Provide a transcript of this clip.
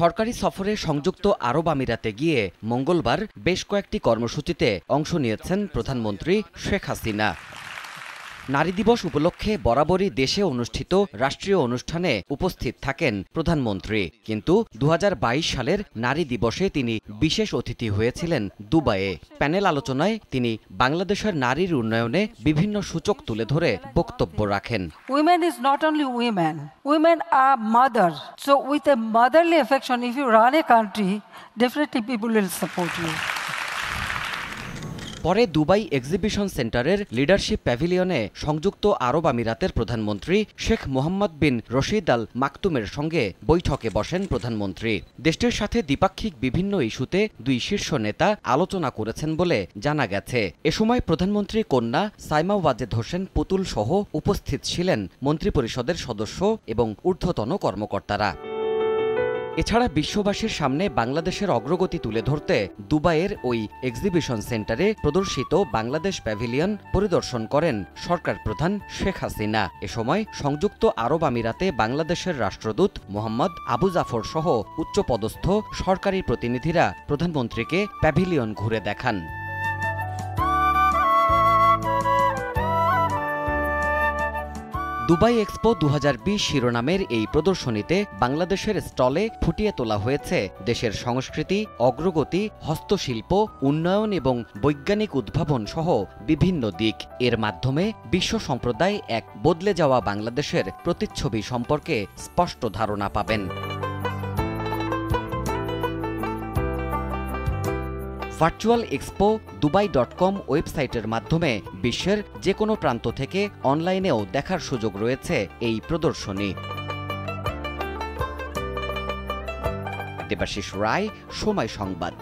সরকারি সফরে সংযুক্ত আরব আমিরাতে গিয়ে মঙ্গলবার বেশ কয়েকটি কর্মসূচিতে অংশ নিয়েছেন প্রধানমন্ত্রী শেখ হাসিনা। নারী দিবস উপলক্ষে বরাবরই দেশে অনুষ্ঠিত রাষ্ট্রীয় অনুষ্ঠানে উপস্থিত থাকেন প্রধানমন্ত্রী। কিন্তু দু হাজার বাইশ সালের নারী দিবসে তিনি বিশেষ অতিথি হয়েছিলেন দুবাইয়ে। প্যানেল আলোচনায় তিনি বাংলাদেশের নারীর উন্নয়নে বিভিন্ন সূচক তুলে ধরে বক্তব্য রাখেন। Women is not only women, women R mother So, with a motherly affection, if you run a country, definitely people will support you. পরে দুবাই এক্সিবিশন সেন্টারের লিডারশিপ প্যাভিলিয়নে সংযুক্ত আরব আমিরাতের প্রধানমন্ত্রী শেখ মোহাম্মদ বিন রশিদ আল মাকতুমের সঙ্গে বৈঠকে বসেন প্রধানমন্ত্রী। দেশটির সাথে দ্বিপাক্ষিক বিভিন্ন ইস্যুতে দুই শীর্ষ নেতা আলোচনা করেছেন বলে জানা গেছে। এ সময় প্রধানমন্ত্রী কন্যা সাইমা ওয়াজেদ হোসেন পুতুল সহ উপস্থিত ছিলেন মন্ত্রিপরিষদের সদস্য এবং ঊর্ধ্বতন কর্মকর্তারা। এছাড়া বিশ্ববাসীর সামনে বাংলাদেশের অগ্রগতি তুলে ধরতে দুবাইয়ের ওই এক্সিবিশন সেন্টারে প্রদর্শিত বাংলাদেশ প্যাভিলিয়ন পরিদর্শন করেন সরকার প্রধান শেখ হাসিনা। এ সময় সংযুক্ত আরব আমিরাতে বাংলাদেশের রাষ্ট্রদূত মোহাম্মদ আবু জাফর সহ উচ্চপদস্থ সরকারি প্রতিনিধিরা প্রধানমন্ত্রীকে প্যাভিলিয়ন ঘুরে দেখান। দুবাই এক্সপো দু হাজার বিশ শিরোনামের এই প্রদর্শনীতে বাংলাদেশের স্টলে ফুটিয়ে তোলা হয়েছে দেশের সংস্কৃতি, অগ্রগতি, হস্তশিল্প, উন্নয়ন এবং বৈজ্ঞানিক উদ্ভাবন সহ বিভিন্ন দিক। এর মাধ্যমে বিশ্ব সম্প্রদায় এক বদলে যাওয়া বাংলাদেশের প্রতিচ্ছবি সম্পর্কে স্পষ্ট ধারণা পাবেন। Virtual expo Dubai dot com ওয়েবসাইটের মাধ্যমে বিশ্বের যে কোনো প্রান্ত থেকে অনলাইনেও দেখার সুযোগ রয়েছে এই প্রদর্শনী। দেবাশিস রায়, সময় সংবাদ।